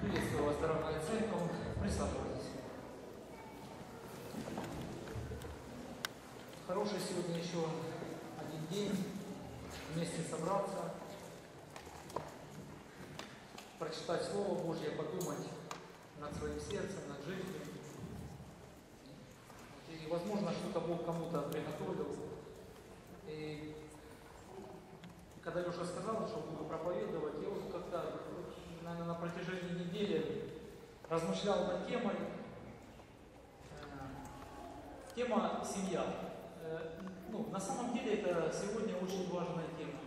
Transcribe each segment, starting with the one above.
Приветствую вас, дорогая церковь. Присаживайтесь. Хороший сегодня еще один день. Вместе собраться, прочитать Слово Божье, подумать над своим сердцем, над жизнью. И, возможно, что-то Бог кому-то приготовил. И когда Леша сказал, что буду проповедовать, я вот как-то, наверное, на протяжении недели размышлял над темой. Э, Тема «Семья». Э, Ну, на самом деле это сегодня очень важная тема.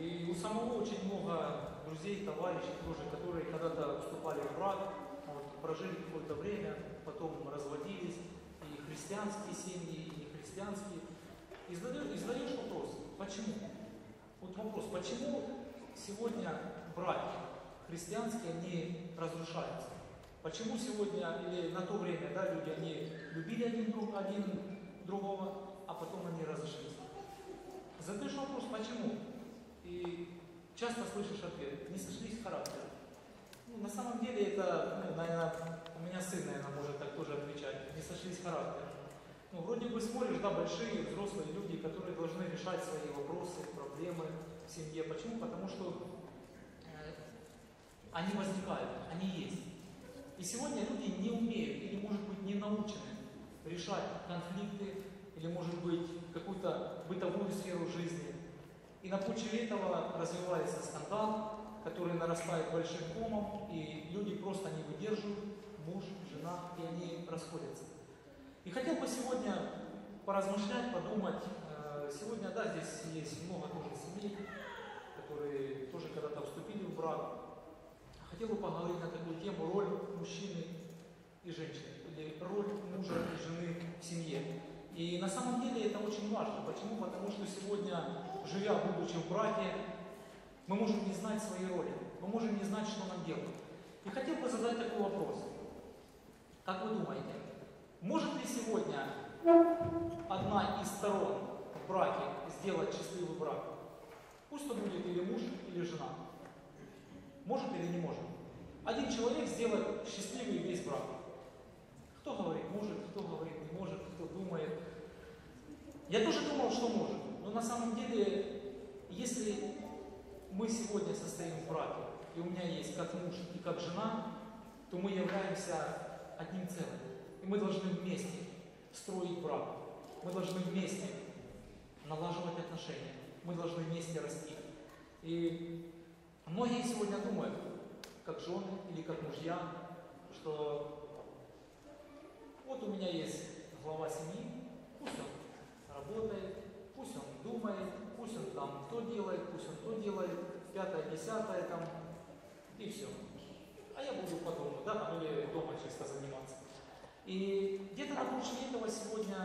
И у самого очень много друзей, товарищей тоже, которые когда-то вступали в брак, вот, прожили какое-то время, потом разводились, и христианские семьи, и нехристианские. И задаешь, и задаешь вопрос, почему? Вот вопрос, почему сегодня браки христианские, они разрушаются? Почему сегодня, или на то время, да, люди, они любили один, друг, один другого, а потом они разошлись? Задаешь вопрос, почему? И часто слышишь ответ, не сошлись в характере. Ну, на самом деле это, ну, наверное, у меня сын, наверное, может так тоже отвечать, не сошлись в характере. Ну, вроде бы смотришь, да, большие взрослые люди, которые должны решать свои вопросы, проблемы в семье. Почему? Потому что они возникают, они есть. И сегодня люди не умеют или, может быть, не научены решать конфликты или, может быть, какую-то бытовую сферу жизни. И на почве этого развивается скандал, который нарастает большим комом, и люди просто не выдерживают, муж, жена, и они расходятся. И хотел бы сегодня поразмышлять, подумать. Э, Сегодня, да, здесь есть много тоже семей, которые тоже когда-то вступили в брак. Хотел бы поговорить на такую тему роль мужчины и женщины, или роль мужа и жены в семье. И на самом деле это очень важно. Почему? Потому что сегодня, живя, будучи в браке, мы можем не знать своей роли, мы можем не знать, что нам делать. И хотел бы задать такой вопрос. Как вы думаете, может ли сегодня одна из сторон в браке сделать счастливый брак? Пусть это будет или муж, или жена. Может или не может? Один человек сделает счастливый весь брак. Кто говорит может, кто говорит не может, кто думает. Я тоже думал, что может. Но на самом деле, если мы сегодня состоим в браке, и у меня есть как муж и как жена, то мы являемся одним целым. И мы должны вместе строить брак. Мы должны вместе налаживать отношения. Мы должны вместе расти. И многие сегодня думают, как жены или как мужья, что вот у меня есть глава семьи, пусть он работает, пусть он думает, пусть он там то делает, пусть он то делает, пятое, десятое там, и все. А я буду по дому, да, там, или дома чисто заниматься. И где-то на почве этого сегодня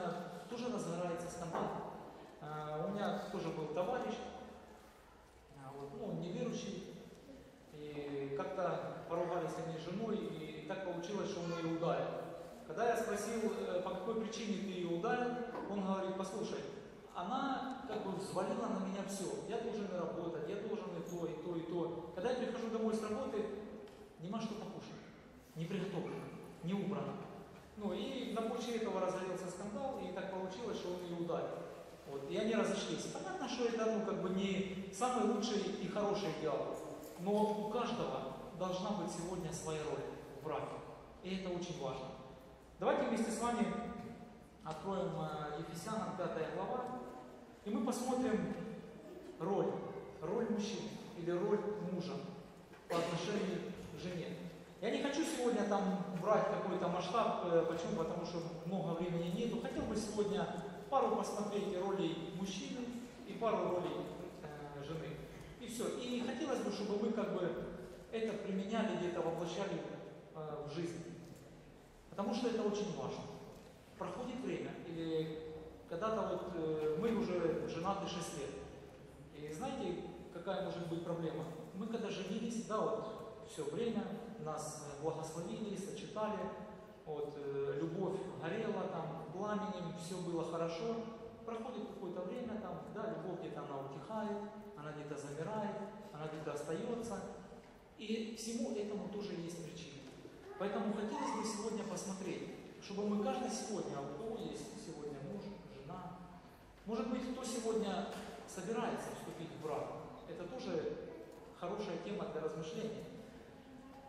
тоже разгорается скандал. А, у меня тоже был товарищ, а, вот, ну, он неверующий, как-то поругались они с женой, и так получилось, что он ее ударил. Когда я спросил, э, по какой причине ты ее ударил, он говорит, послушай, она как бы взвалила на меня все. Я должен работать, я должен и то, и то, и то. Когда я прихожу домой с работы, нема что покушать. Не приготовлено, не убрано. Ну и на почве этого разгорелся скандал, и так получилось, что он ее ударил. Вот, и они разошлись. Понятно, что это ну, как бы не самый лучший и хороший идеал, но у каждого должна быть сегодня своя роль в браке. И это очень важно. Давайте вместе с вами откроем э, Ефесянам 5 глава, и мы посмотрим роль, роль мужчины или роль мужа по отношению к жене. Я не хочу сегодня там брать какой-то масштаб, э, почему? Потому что много времени нету. Хотел бы сегодня пару посмотреть ролей мужчины и пару ролей э, жены. И все. И хотелось бы, чтобы мы как бы это применяли, где-то воплощали э, в жизнь. Потому что это очень важно. Проходит время, или когда-то вот э, мы уже женаты 6 лет. И знаете, какая может быть проблема? Мы когда женились, да, вот все время нас благословили, сочетали, вот, э, любовь горела там пламенем, все было хорошо. Проходит какое-то время, там, да, любовь где-то она утихает, она где-то замирает, она где-то остается. И всему этому тоже есть причина. Поэтому хотелось бы сегодня посмотреть, чтобы мы каждый сегодня, а у кого есть сегодня муж, жена, может быть, кто сегодня собирается вступить в брак, это тоже хорошая тема для размышления.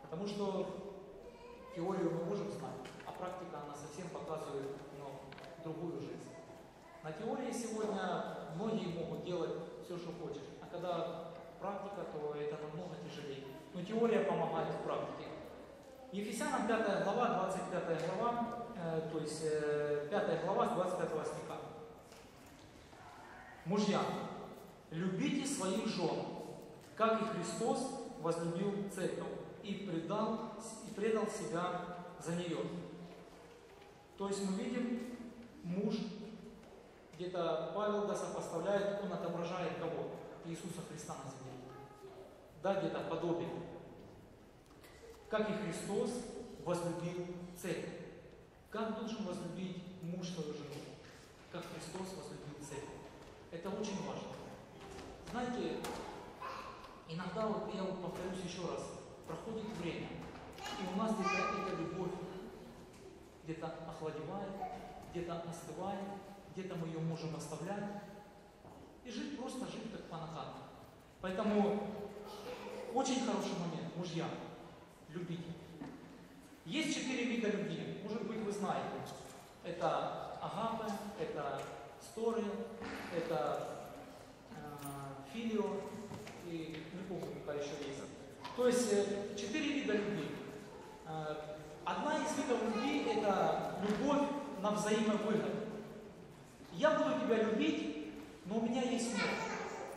Потому что теорию мы можем знать, а практика, она совсем показывает ну, другую жизнь. На теории сегодня многие могут делать все, что хочешь, а когда практика, то это намного тяжелее. Но теория помогает в практике. Ефесянам 5 глава, 25 глава, э, то есть э, 5 глава с 25 стиха. Мужья, любите своих жен, как и Христос возлюбил церковь и предал, и предал себя за нее. То есть мы видим, муж, где-то Павел да сопоставляет, он отображает кого? Иисуса Христа на земле. Да, где-то подобие. Как и Христос возлюбил церковь. Как должен возлюбить муж свою жену? Как Христос возлюбил церковь. Это очень важно. Знаете, иногда, вот я вот повторюсь еще раз, проходит время, и у нас где-то эта любовь где-то охладевает, где-то остывает, где-то мы ее можем оставлять и жить, просто жить как по накату. Поэтому очень хороший момент, мужья, любите. Есть четыре вида любви, может быть вы знаете. Это агапе, это сторы, это э, филио и не помню, какая еще есть. То есть э, четыре вида любви. Э, одна из видов любви это любовь на взаимовыгоду. Я буду тебя любить, но у меня есть мир.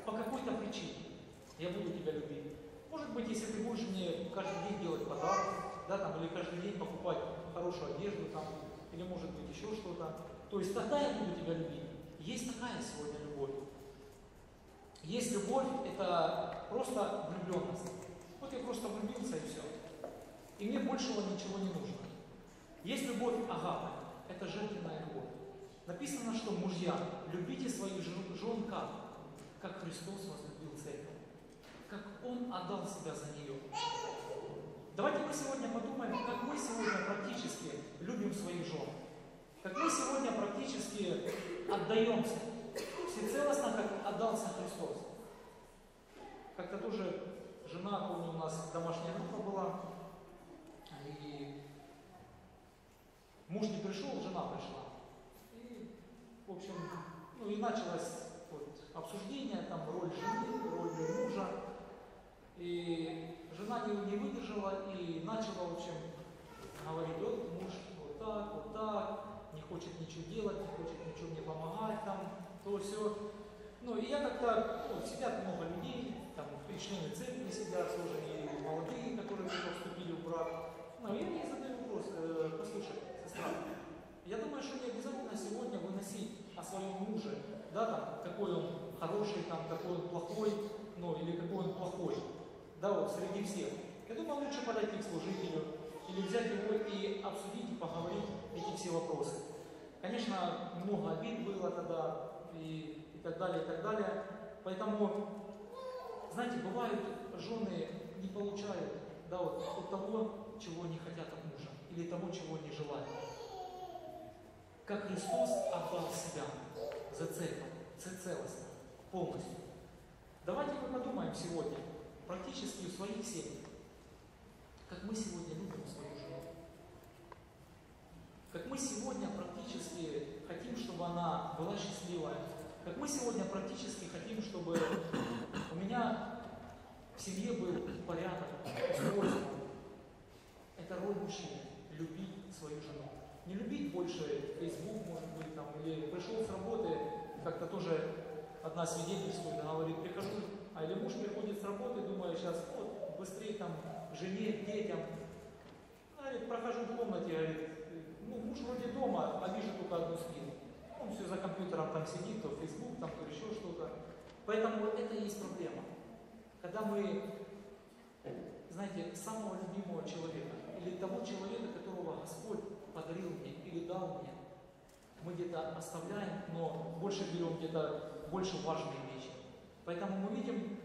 По какой-то причине. Я буду тебя любить. Может быть, если ты будешь мне каждый день делать подарок, да, там, или каждый день покупать хорошую одежду, там, или может быть еще что-то. То есть тогда я буду тебя любить. Есть такая сегодня любовь. Есть любовь, это просто влюбленность. Вот я просто влюбился и все. И мне большего ничего не нужно. Есть любовь агапы, это жертвенная любовь. Написано, что мужья, любите своих жен, как? Как Христос церковь. Как Он отдал себя за нее. Давайте мы сегодня подумаем, как мы сегодня практически любим своих жен. Как мы сегодня практически отдаемся. Всецелостно, как отдался Христос. Как-то тоже жена, помню, у нас домашняя группа была, и муж не пришел, жена пришла. И, в общем, ну и началось вот, обсуждение, там, роль жены, роль мужа. И жена не, не выдержала и начала, в общем, говорить, вот муж вот так, вот так, не хочет ничего делать, не хочет ничего мне помогать, там, то все. Ну, и я как-то, вот, сидят много людей, там, члены церкви сидят тоже, и молодые, которые только вступили в брак. Ну, я ей задаю вопрос, э, послушай, сестра, я думаю, что не обязательно сегодня выносить о своем муже, да, там, какой он хороший, там, какой он плохой, ну, или какой он плохой, да, вот, среди всех. Я думаю, лучше подойти к служителю, или взять его и обсудить, и поговорить эти все вопросы. Конечно, много обид было тогда, и, и так далее, и так далее. Поэтому, знаете, бывают жены не получают да, вот, от того, чего не хотят от мужа, или того, чего не желают. Как Христос отдал себя за церковь, целостно, полностью. Давайте мы подумаем сегодня, практически в своих семьях, как мы сегодня любим свою жену. Как мы сегодня практически хотим, чтобы она была счастливая. Как мы сегодня практически хотим, чтобы у меня в семье был порядок, устройство. Это роль мужчины. Любить свою жену. Не любить больше Facebook, может быть, там, или пришел с работы, как-то тоже одна свидетельствует, она говорит, прихожу, а или муж приходит с работы, думаю, сейчас вот, быстрее там жене, детям. Она говорит, прохожу в комнате, говорит, ну, муж вроде дома, а вижу только одну спину. Он все за компьютером там сидит, то Facebook, там, то еще что-то. Поэтому это и есть проблема. Когда мы, знаете, самого любимого человека, или того человека, которого Господь подарил мне или дал мне, мы где-то оставляем, но больше берем где-то больше важные вещи. Поэтому мы видим,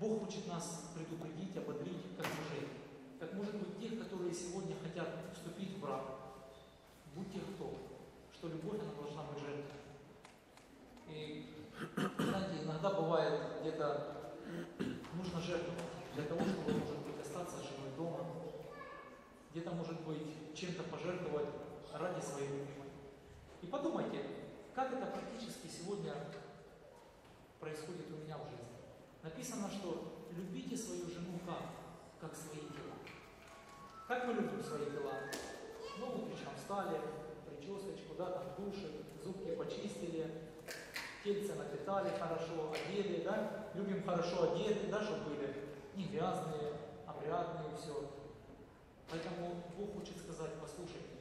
Бог хочет нас предупредить, ободрить, как мужей. Как может быть тех, которые сегодня хотят вступить в брак. Будьте кто, что любовь она должна быть жертвой. И, знаете, иногда бывает где-то нужно жертвовать для того, чтобы, может быть, остаться женой дома, где-то, может быть, чем-то пожертвовать ради своей любимой. И подумайте, как это практически сегодня происходит у меня в жизни. Написано, что любите свою жену как? Как свои тела. Как мы любим свои тела? Ну, утречком встали, причесочку, да, там души, зубки почистили, тельце напитали хорошо, одели, да, любим хорошо одеты, да, чтобы были не грязные, опрятные, все. Поэтому Бог хочет сказать, послушайте,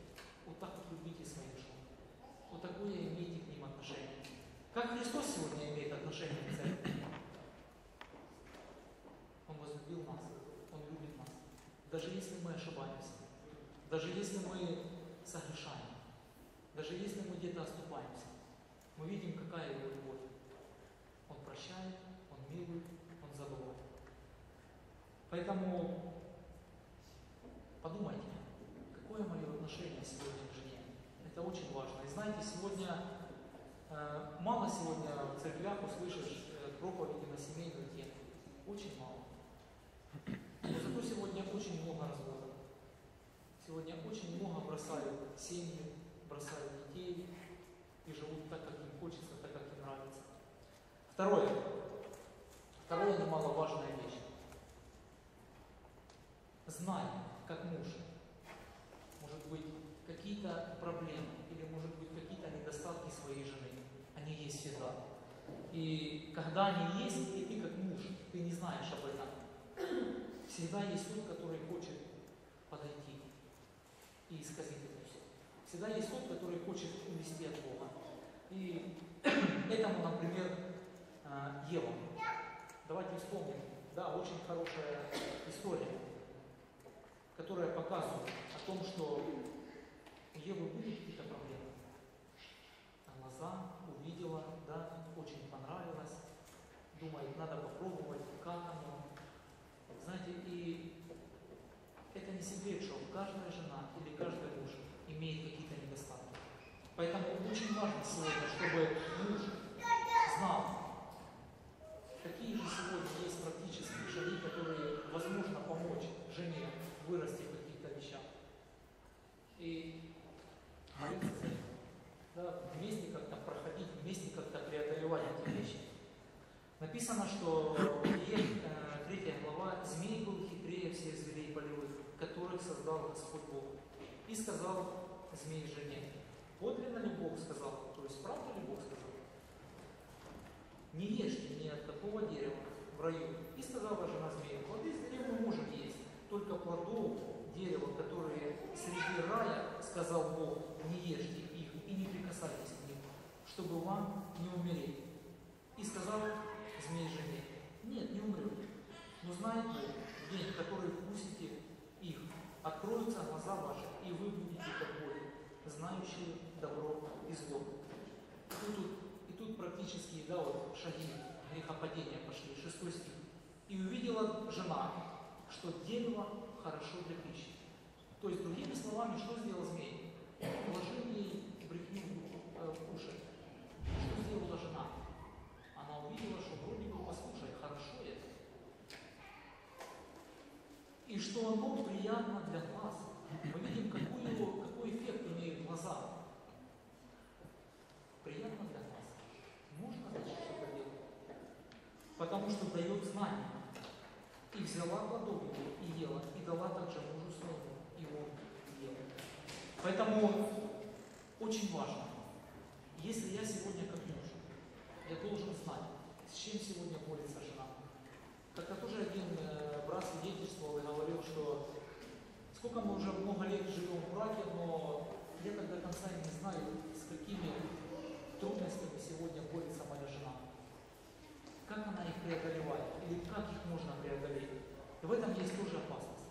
вот так вот любите своих жен. Вот такое имейте к ним отношение. Как Христос сегодня имеет отношение к церкви? Он возлюбил нас, Он любит нас. Даже если мы ошибаемся, даже если мы согрешаем, даже если мы где-то оступаемся, мы видим, какая его любовь. Он прощает, он милует, он забывает. Поэтому подумайте, какое мое отношение сегодня к жене. Это очень важно. И знаете, сегодня мало сегодня в церквях услышишь э, проповеди на семейную тему. Очень мало. Но зато сегодня очень много разводов. Сегодня очень много бросают семьи, бросают детей и живут так, как им хочется, так, как им нравится. Второе. Второе немаловажная вещь. Знай, как муж, может быть, какие-то проблемы или, может быть, какие-то недостатки своей жены. Они есть всегда. И когда они есть, и ты как муж, ты не знаешь об этом, всегда есть тот, который хочет подойти и исказить это все. Всегда есть тот, который хочет увести от Бога. И этому, например, а, Ева. Давайте вспомним. Да, очень хорошая история, которая показывает о том, что у Евы были какие-то проблемы. Глаза увидела, да, очень думает, надо попробовать, как оно. Знаете, и это не секрет, что каждая жена или каждый муж имеет какие-то недостатки. Поэтому очень важно сегодня, чтобы муж знал, какие же сегодня есть практические шаги, которые возможно помочь жене вырасти в каких-то вещах. И молиться за них. Да, вместе как-то проходить, вместе как-то преодолевать эти вещи. Написано, что Иех, 3 глава, «Змей был хитрее всех зверей полевых, которых создал Господь Бог. И сказал змей жене, подлинно ли Бог сказал, то есть правда ли Бог сказал? Не ешьте ни от такого дерева в раю. И сказала жена змею, плоды деревьев мы можем есть, только плодов дерева, которые среди рая, сказал Бог, не ешьте их и не прикасайтесь к ним, чтобы вам не умереть. И сказал змей жене, нет, не умрете, но знает Бог, в день, в который вкусите их, откроются глаза ваши, и вы будете как боги, знающие добро и зло. И тут, и тут практически, да, вот шаги грехопадения пошли, шестой стих. И увидела жена, что дерево хорошо для пищи. То есть, другими словами, что сделал змей? Положил ей брехню в уши. Что сделала жена? Она увидела, что вроде бы, послушай, хорошо это. И что оно приятно для глаз. Мы видим, какую, какой эффект имеют глаза. Приятно для глаз. Можно, значит, что-то делать. Потому что дает знание. И взяла плодов и ела, и дала также мужу своему, и он ел. Поэтому очень важно, если я сегодня как муж, я должен знать, с чем сегодня борется жена. Как-то тоже один э, брат свидетельствовал и говорил, что сколько мы уже много лет живем в браке, но я так до конца не знаю, с какими трудностями сегодня борется моя жена. Как она их преодолевает, или как их можно преодолеть. И в этом есть тоже опасность.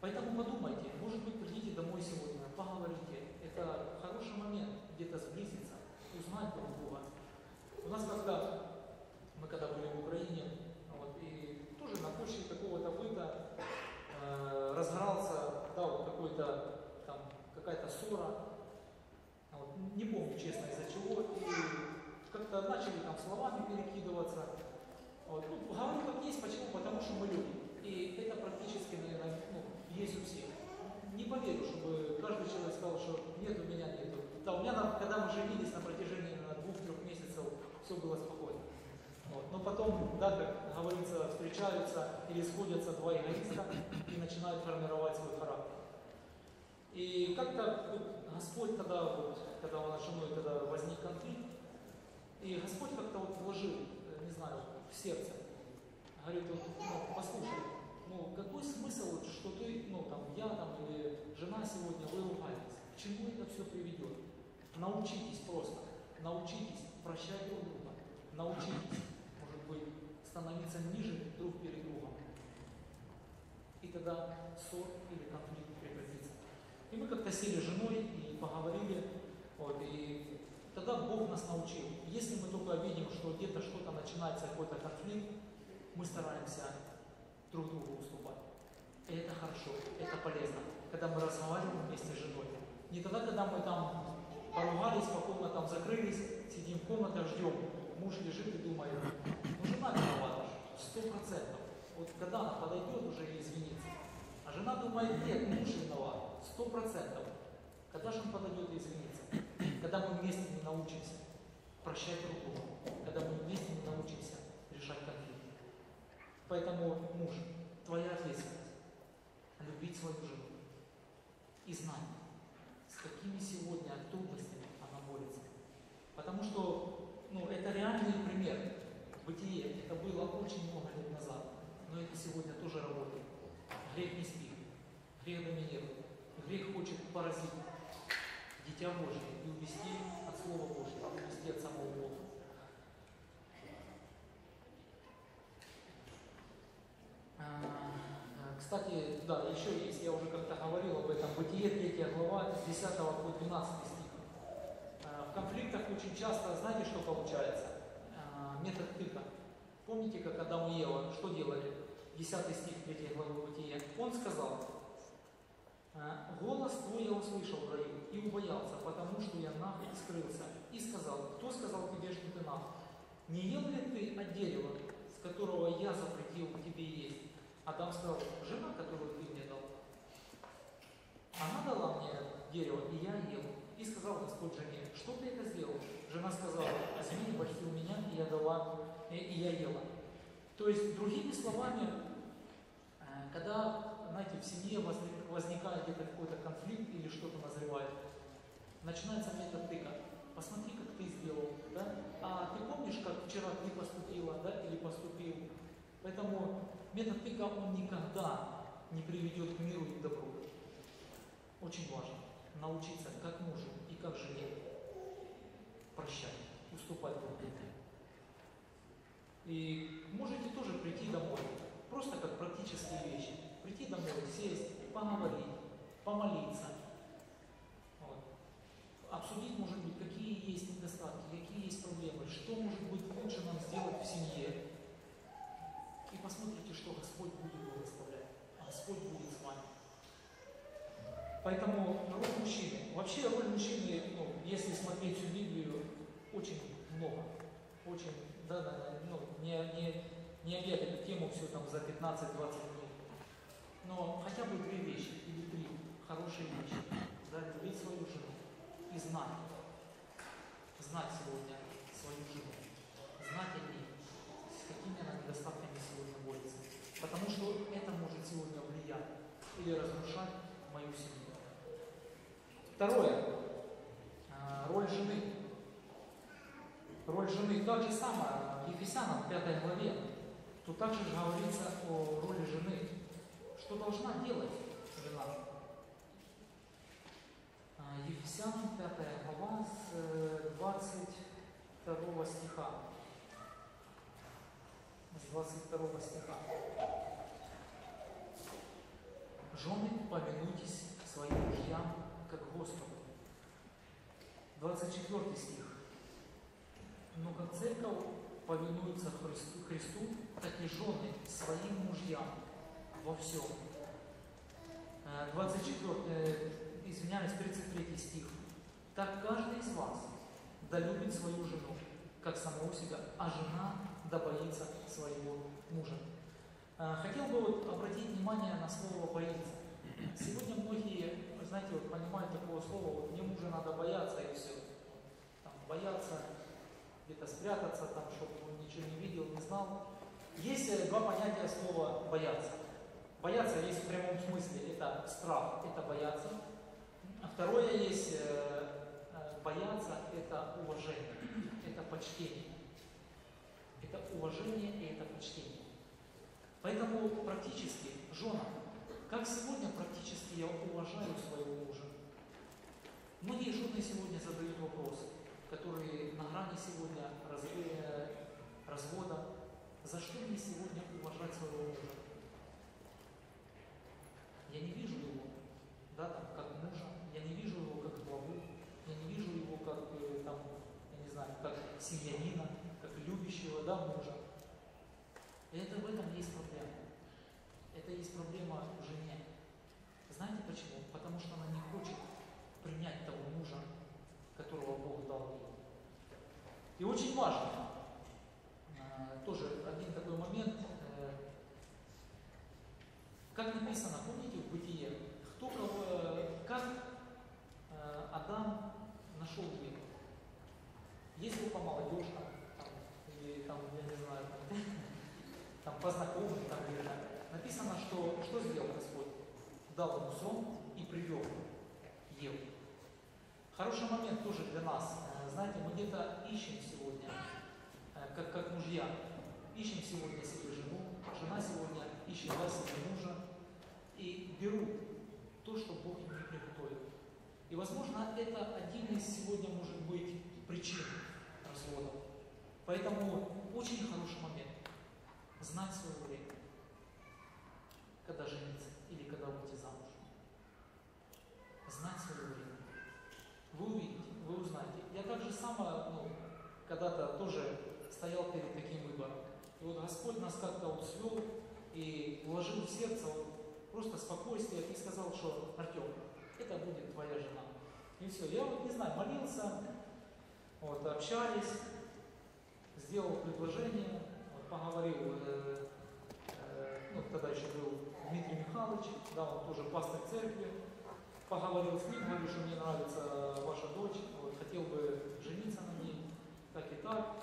Поэтому подумайте, может быть, придите домой сегодня, поговорите. Это хороший момент где-то сблизиться, узнать друг друга. У нас когда, мы когда были в Украине, вот, разгорался, да, вот какой-то там какая-то ссора, вот, не помню честно из-за чего, и как-то начали там словами перекидываться. Вот. Ну, говорю как есть, почему? Потому что мы люди. И это практически, наверное, ну, есть у всех. Не поверю, чтобы каждый человек сказал, что нет, у меня нет. Да, у меня, когда мы женились на протяжении двух-трех месяцев, все было спокойно. Вот. Но потом, да, как говорится, встречаются или сходятся два эгоиста и начинают формировать свой характер. И как-то вот, Господь тогда, вот, когда у нас женой тогда возник конфликт, и Господь как-то вот вложил, э, не знаю, в сердце. Говорит, вот, ну, послушай, ну какой смысл, что ты, ну там, я там или жена сегодня, вы ругаетесь? К чему это все приведет? Научитесь просто, научитесь прощать друг друга, научитесь, может быть, становиться ниже друг перед другом. И тогда ссор или конфликт прекратится. И мы как-то сели с женой и поговорили, вот, и тогда Бог нас научил. Если мы только видим, что где-то что-то начинается, какой-то конфликт, мы стараемся друг другу уступать. И это хорошо, это полезно, когда мы разговариваем вместе с женой. Не тогда, когда мы там поругались, по комнатам закрылись, сидим в комнатах, ждем. Муж лежит и думает, ну жена виновата, сто процентов. Вот когда она подойдет уже и извинится. А жена думает, нет, муж виноват, сто процентов. Когда же он подойдет и извинится? Когда мы вместе не научимся прощать друг друга, когда мы вместе не научимся решать конфликты. Поэтому, муж, твоя ответственность – любить свою жену и знать, с какими сегодня трудностями она борется. Потому что ну, это реальный пример. Бытие, это было очень много лет назад, но это сегодня тоже работает. Грех не спит, грех доминирует, грех хочет поразить Дитя Божье и увести от Слова Божьего, увести от самого Бога. А, кстати, да, еще есть, я уже как-то говорил об этом, Бытие 3 глава, с 10 по 12 стих. А, в конфликтах очень часто, знаете, что получается? А, метод тыка. Помните, как Адам и Ева, что делали? 10 стих 3 главы Бытия. Он сказал, голос твой я услышал в раю и убоялся, потому что я нах скрылся. И сказал, кто сказал тебе, что ты нах? Не ел ли ты от дерева, с которого я запретил тебе есть? Адам сказал, жена, которую ты мне дал. Она дала мне дерево, и я ел. И сказал Господь жене, что ты это сделал? Жена сказала, а змеи у меня, и я дала, и, я ела. То есть, другими словами, когда, знаете, в семье возникает где-то какой-то конфликт или что-то назревает, начинается метод тыка. Посмотри, как ты сделал, да? А ты помнишь, как вчера ты поступила, да, или поступил? Поэтому метод тыка, он никогда не приведет к миру и к добру. Очень важно научиться как мужу и как жене прощать, уступать друг другу. И можете тоже прийти домой, просто как практические вещи. Прийти домой, сесть, поговорить, помолиться, обсудить, может быть, какие есть недостатки, какие есть проблемы, что может быть лучше нам сделать в семье. И посмотрите, что Господь будет благословлять. А Господь будет с вами. Поэтому роль мужчины. Вообще роль мужчины, ну, если смотреть всю Библию, очень много. Очень, да, да, да, ну, не, не, не объять эту тему все там за 15-20 минут. Но хотя бы две вещи или три хорошие вещи. Да, любить свою жену, и знать. Знать сегодня свою жену. Знать о ней, с какими она недостатками сегодня борется. Потому что это может сегодня влиять или разрушать мою семью. Второе. А, роль жены. Роль жены так же самое в Ефесянам 5 главе. Тут также говорится о роли жены. Что должна делать жена? Ефесянам 5 глава с 22 стиха. С 22 стиха. Жены, повинуйтесь своим мужьям, как Господу. 24 стих. Но как церковь повинуется Христу, Христу, так и жены своим мужьям во всем. 24, извиняюсь, 33 стих. Так каждый из вас да любит свою жену, как самого себя, а жена да своего мужа. Хотел бы вот обратить внимание на слово «боится». Сегодня многие, знаете, вот понимают такого слова, вот мне мужа надо бояться и все. Там, бояться, где-то спрятаться, там, чтобы он ничего не видел, не знал. Есть э, два понятия слова «бояться». Бояться есть в прямом смысле, это страх, это бояться. А второе есть э, э, бояться, это уважение, это почтение. Это уважение и это почтение. Поэтому практически, жена, как сегодня практически я уважаю своего мужа. Многие жены сегодня задают вопросы, которые на грани сегодня развода. За что мне сегодня уважать своего мужа? Я не вижу его, да, там, как мужа, я не вижу его как главу, я не вижу его как, э, там, я не знаю, как семьянина, как любящего, да, мужа. И это в этом есть проблема. Это есть проблема в жене. Знаете почему? Потому что она не хочет принять того мужа, которого Бог дал ей. И очень важно, э, тоже один такой момент, э, как написано, помните в Бытие, кто кого, как э, Адам нашел Еву? Если по молодежкам, там, или там, я не знаю, там, там по знакомым, там, или так, написано, что что сделал Господь? Дал ему сон и привел Еву. Хороший момент тоже для нас. Э, знаете, мы где-то ищем сегодня, э, как, как мужья, ищем сегодня себе жену, жена сегодня ищет да, себе мужа, и берут то, что Бог им приготовил. И, возможно, это один из сегодня может быть причин развода. Поэтому очень хороший момент знать свое время, когда жениться или когда выйти замуж. Знать свое время. Вы увидите, вы узнаете. Я также сама, ну, когда-то тоже стоял перед таким выбором. И вот Господь нас как-то вот свел и вложил в сердце вот просто спокойствие и сказал, что Артем, это будет твоя жена. И все. Я вот не знаю, молился, вот, общались, сделал предложение, вот, поговорил, э, э, ну, тогда еще был Дмитрий Михайлович, да, он тоже пастор церкви, поговорил с ним, говорю, что мне нравится ваша дочь, вот, хотел бы жениться на ней, так и так.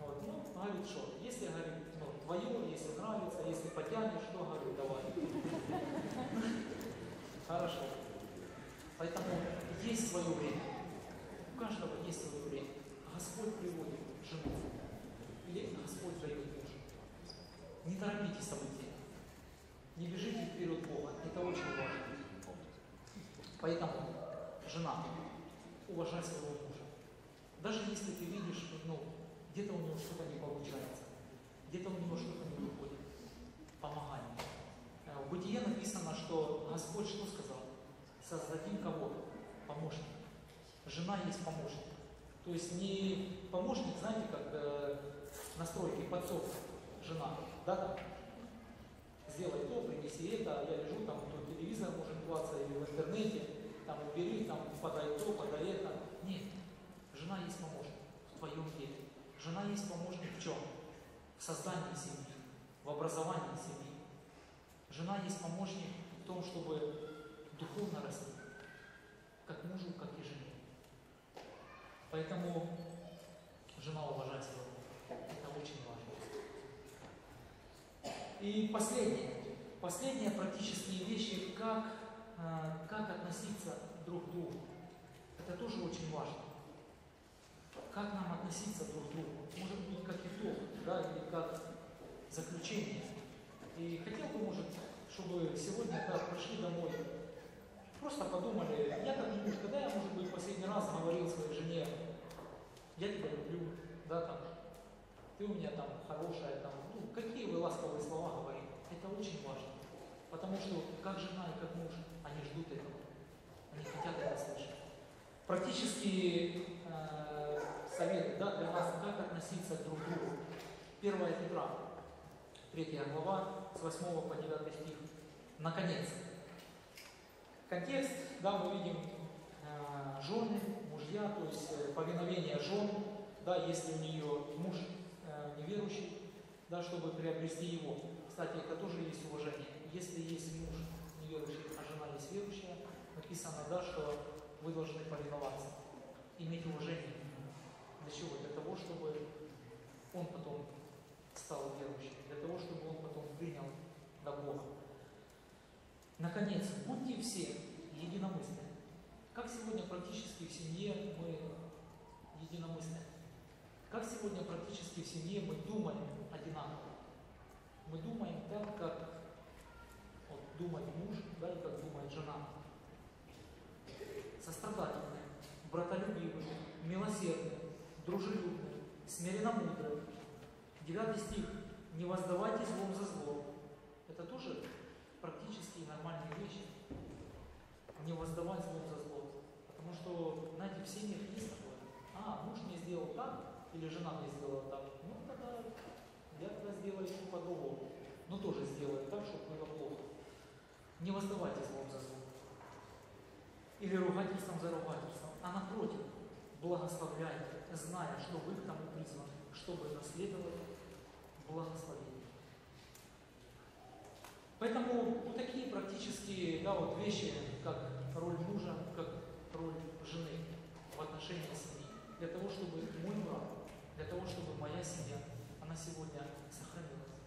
Вот, ну, говорит, что, если, говорит, твое, если нравится, если потянешь, то, говорит, давай. Хорошо. Поэтому есть свое время. У каждого есть свое время. Господь приводит жену. Или Господь дает мужа. Не торопите события. Не бежите вперед Бога. Это очень важно. Поэтому, жена, уважай своего мужа. Даже если ты видишь, ну, где-то у него что-то не получается, где-то у него что-то не выходит, помогай ему. Э, в Бытие написано, что Господь что сказал? Создадим кого? Помощник. Жена есть помощник. То есть не помощник, знаете, как э, настройки, подсобка, жена, да, сделай то, принеси это, я лежу там, то телевизор может клацать или в интернете, там убери, там подай то, подай это. Нет, жена есть помощник в твоем деле. Жена есть помощник в чем? В создании семьи, в образовании семьи. Жена есть помощник в том, чтобы духовно расти, как мужу, как и жене. Поэтому жена уважать своего это очень важно. И последнее. Последние практические вещи, как, как относиться друг к другу. Это тоже очень важно как нам относиться друг к другу. Может быть, как итог, да, или как заключение. И хотел бы, может, чтобы сегодня, когда пришли домой, просто подумали, я как муж, когда я, может быть, последний раз говорил своей жене, я тебя люблю, да, там, ты у меня там хорошая, там, ну, какие вы ласковые слова говорите. Это очень важно. Потому что как жена и как муж, они ждут этого. Они хотят это слышать. Практически э, совет да, для нас, как относиться друг к другу. 1 Петра, 3 глава, с 8 по 9 стих. Наконец, Контекст, да, мы видим э, жены, мужья, то есть э, повиновение жен, да, если у нее муж э, неверующий, да, чтобы приобрести его. Кстати, это тоже есть уважение. Если есть муж неверующий, а жена есть верующая, написано, да, что вы должны повиноваться, иметь уважение. Для чего? Для того, чтобы он потом стал верующим, для того, чтобы он потом принял до Бога. Наконец, будьте все единомысленны. Как сегодня практически в семье мы единомысленны? Как сегодня практически в семье мы думаем одинаково? Мы думаем так, как вот, думает муж, да, и как думает жена. Сострадательные, братолюбивые, милосердные, дружелюбные, смиренномудрые. Девятый стих. Не воздавайте злом за зло. Это тоже практически нормальные вещи. Не воздавать злом за зло. Потому что, знаете, в семьях есть такое. А, муж мне сделал так, или жена мне сделала так. Ну, тогда я тогда сделаю по-другому. Но тоже сделаю так, чтобы было плохо. Не воздавайте злом за зло. Или ругательством за ругательством. А напротив, благословляйте, зная, что вы к тому призваны, чтобы наследовать благословение. Поэтому вот такие практически да, вот вещи, как роль мужа, как роль жены в отношении семьи. Для того, чтобы мой брак, для того, чтобы моя семья, она сегодня сохранилась.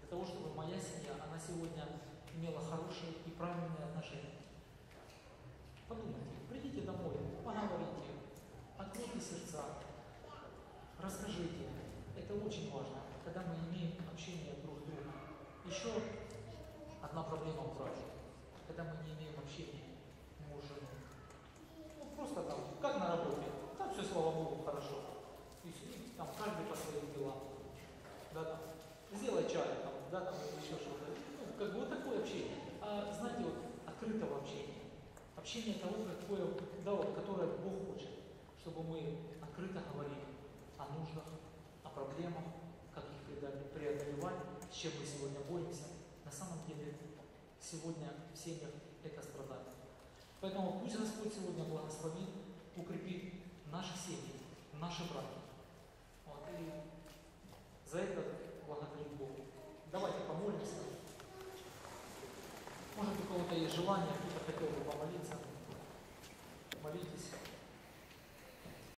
Для того, чтобы моя семья, она сегодня имела хорошие и правильные отношения. Подумайте, придите домой, поговорите, откройте сердца, расскажите. Это очень важно, когда мы имеем общение друг с другом. Еще одна проблема в браке, когда мы не имеем общения муж Ну, просто там, как на работе, там все, слава Богу, хорошо. И, и там каждый по своим делам. Да, там, сделай чай, там, да, там, еще что-то. Ну, как бы вот такое общение. А, знаете, вот открытого общения. Общение того, какое, да, вот, которое Бог хочет, чтобы мы открыто говорили о нуждах, о проблемах, как их преодолевать, с чем мы сегодня боремся. На самом деле, сегодня в семьях это страдает. Поэтому пусть Господь сегодня благословит, укрепит наши семьи, наши браки. Вот, и за это благодарит Богу. Давайте помолимся. Может, у кого-то есть желание, кто-то хотел бы помолиться. Молитесь.